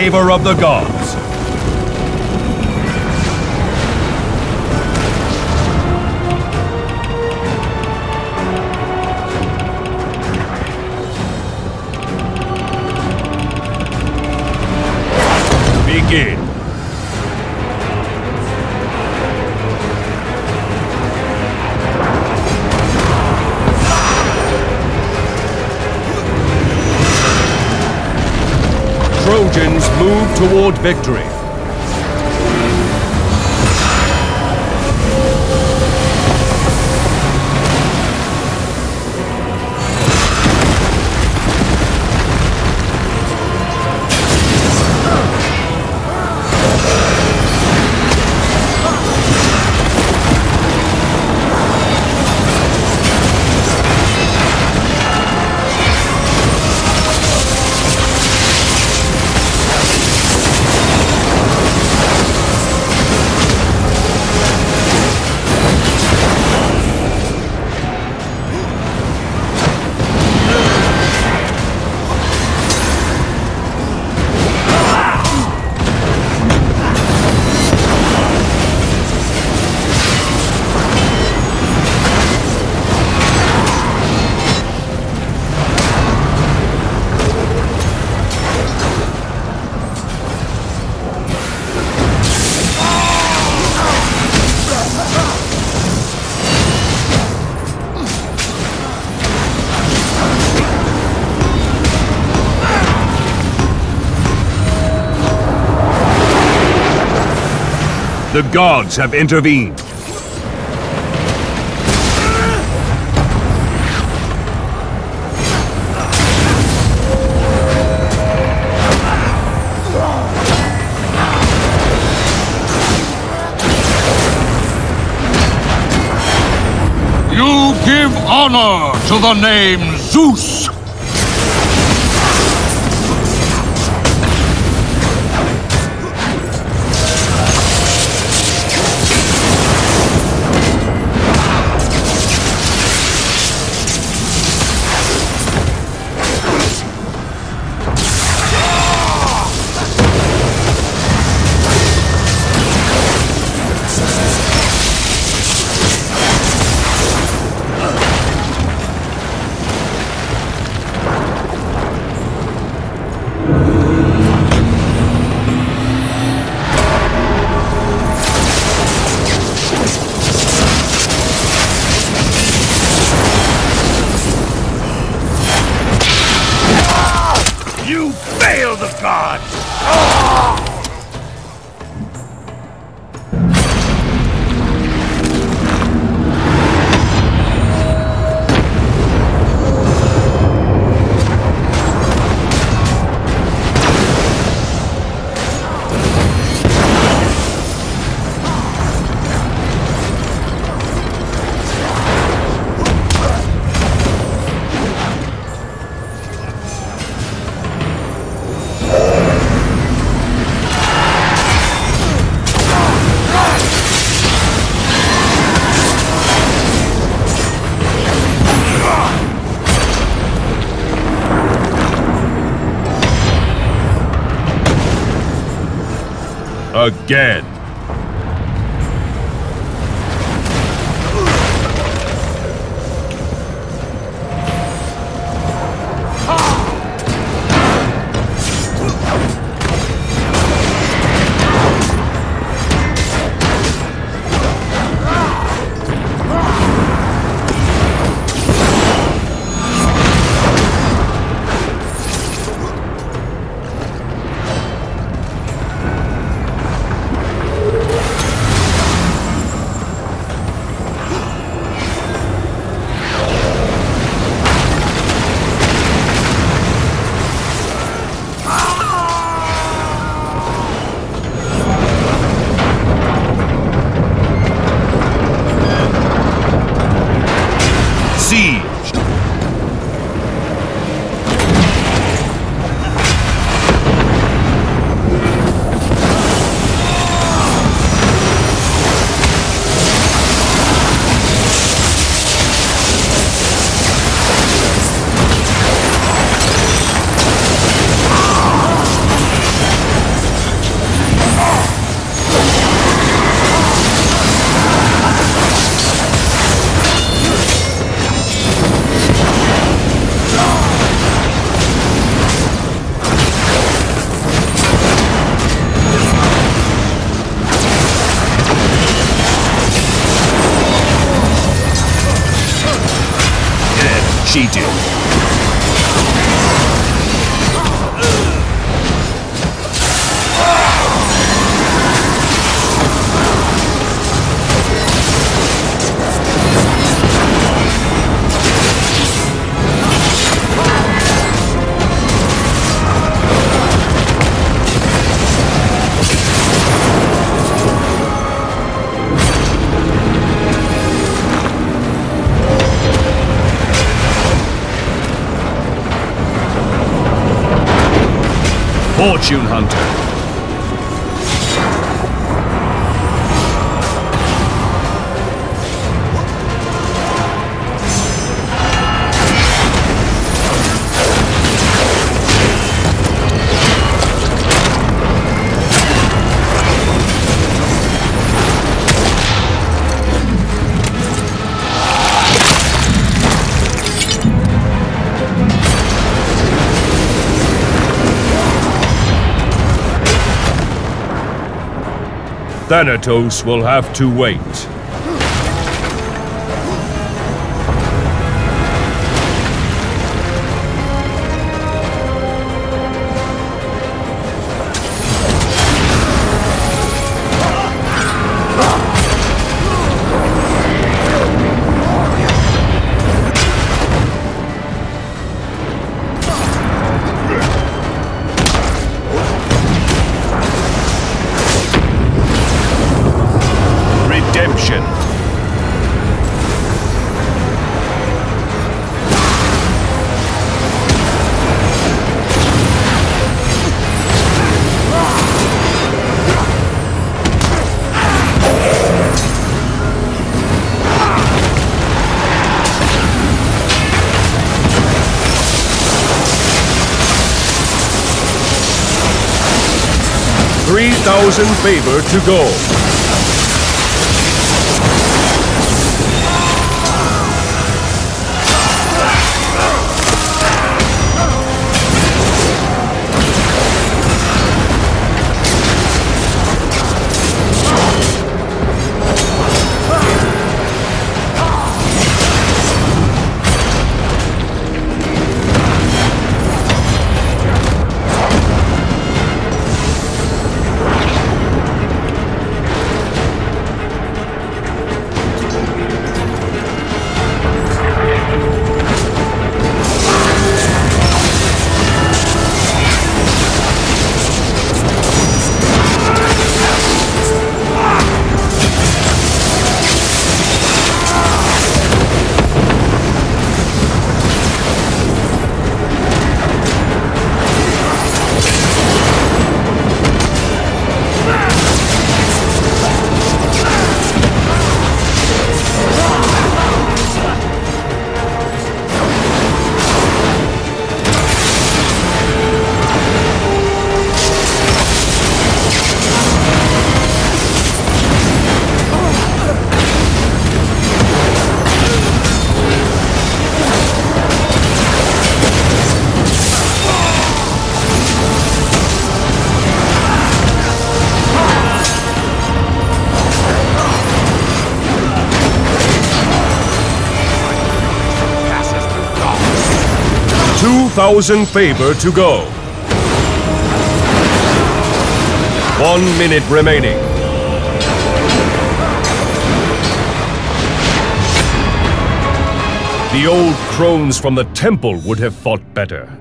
favor of the gods. Move toward victory. Gods have intervened. You give honor to the name Zeus! Again. Cheated. Fortune Hunter. Thanatos will have to wait. Redemption. Three thousand favor to go. Two thousand favor to go. One minute remaining. The old crones from the temple would have fought better.